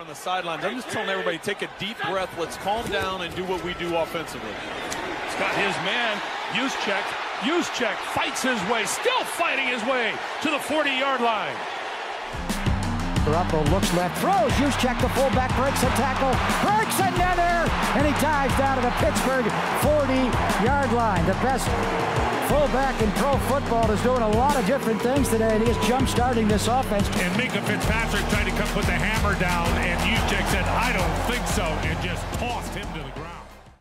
on the sidelines. I'm just telling everybody, take a deep breath. Let's calm down and do what we do offensively. He's got his man, Juszczyk. Juszczyk fights his way, still fighting his way to the 40-yard line. Garoppolo looks left, throws. Juszczyk, the fullback, breaks a tackle, breaks another, and he dives down to the Pittsburgh 40-yard line. The best fullback in pro football is doing a lot of different things today, and he is jump-starting this offense. And Minkah Fitzpatrick tried to come put the hammer down, and Juszczyk said, I don't think so, and just tossed him to the ground.